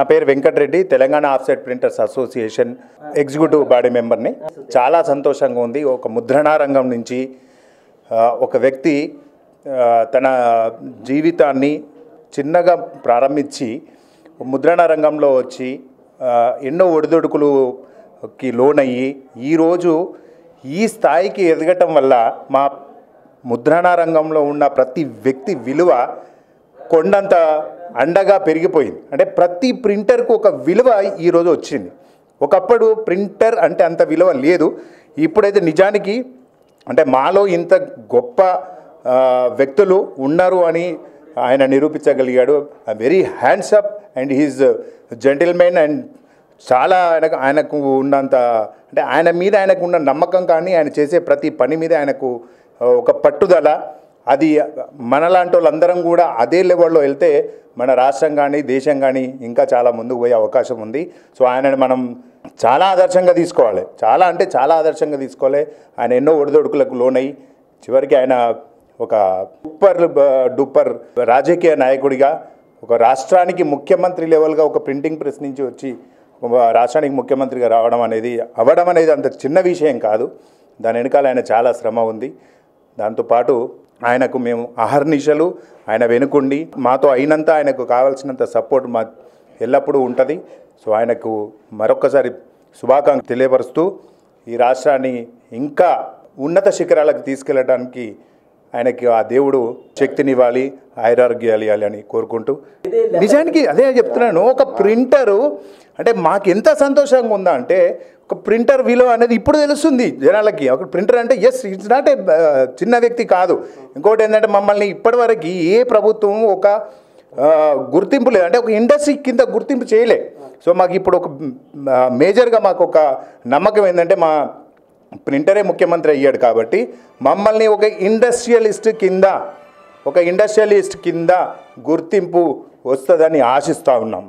నా పేరు Venkatareddy Telangana offset printers association executive body మెంబర్ని. చాలా సంతోషంగా ఉంది. ఒక ముద్రణా రంగం నుంచి ఒక వ్యక్తి తన జీవితాన్ని చిన్నగా ప్రారంభించి ముద్రణ రంగంలో వచ్చి ఎన్నో ఒడిదొడుకులుకి లోనయ్యి ఈరోజు ఈ స్థాయికి ఎదగటం వల్ల మా ముద్రణ రంగంలో ఉన్న ప్రతి వ్యక్తి విలువ కొండంత అండగా పెరిగిపోయింది. అంటే ప్రతి ప్రింటర్కు ఒక విలువ ఈరోజు వచ్చింది. ఒకప్పుడు ప్రింటర్ అంటే అంత విలువ లేదు. ఇప్పుడైతే నిజానికి అంటే మాలో ఇంత గొప్ప వ్యక్తులు ఉన్నారు అని ఆయన నిరూపించగలిగాడు. Very handsome and he's gentlemen and చాలా ఆయనకు ఆయనకు ఉన్నంత అంటే ఆయన మీద ఆయనకు ఉన్న నమ్మకం కానీ ఆయన చేసే ప్రతి పని మీద ఆయనకు ఒక పట్టుదల. అది మనలాంటి వాళ్ళందరం కూడా అదే లెవెల్లో వెళ్తే మన రాష్ట్రం కానీ దేశం కానీ ఇంకా చాలా ముందుకు పోయే అవకాశం ఉంది. సో ఆయనని మనం చాలా ఆదర్శంగా తీసుకోవాలి. చాలా అంటే చాలా ఆదర్శంగా తీసుకోవాలి. ఆయన ఎన్నో ఒడిదొడుకులకు లోనై చివరికి ఆయన ఒక డూపర్ డూపర్ రాజకీయ నాయకుడిగా ఒక రాష్ట్రానికి ముఖ్యమంత్రి లెవెల్గా ఒక ప్రింటింగ్ ప్రెస్ నుంచి వచ్చి రాష్ట్రానికి ముఖ్యమంత్రిగా రావడం అనేది అవ్వడం అనేది అంత చిన్న విషయం కాదు. దాని వెనకాల ఆయన చాలా శ్రమ ఉంది. దాంతోపాటు ఆయనకు మేము అహర్నిశలు ఆయన వెనుకుండి మాతో అయినంత ఆయనకు కావాల్సినంత సపోర్ట్ మా ఎల్లప్పుడూ ఉంటుంది. సో ఆయనకు మరొకసారి శుభాకాంక్ష తెలియపరుస్తూ ఈ రాష్ట్రాన్ని ఇంకా ఉన్నత శిఖరాలకు తీసుకెళ్ళడానికి ఆయనకి ఆ దేవుడు శక్తినివ్వాలి ఐరారోగ్యాలు ఇవ్వాలి అని కోరుకుంటూ. నిజానికి అదే చెప్తున్నాను ఒక ప్రింటరు అంటే మాకు ఎంత సంతోషంగా ఉందా అంటే ఒక ప్రింటర్ విలువ అనేది ఇప్పుడు తెలుస్తుంది జనాలకి. ఒక ప్రింటర్ అంటే ఎస్ ఇట్స్ నాట్ ఏ చిన్న వ్యక్తి కాదు. ఇంకోటి ఏంటంటే మమ్మల్ని ఇప్పటివరకు ఏ ప్రభుత్వం ఒక uh, గుర్తింపు లేదు. అంటే ఒక ఇండస్ట్రీ కింద గుర్తింపు చేయలే. సో మాకు ఇప్పుడు ఒక uh, మేజర్గా మాకు ఒక నమ్మకం ఏంటంటే మా ప్రింటరే ముఖ్యమంత్రి అయ్యాడు కాబట్టి మమ్మల్ని ఒక ఇండస్ట్రియలిస్ట్ కింద ఒక ఇండస్ట్రియలిస్ట్ కింద గుర్తింపు వస్తుందని ఆశిస్తూ ఉన్నాం.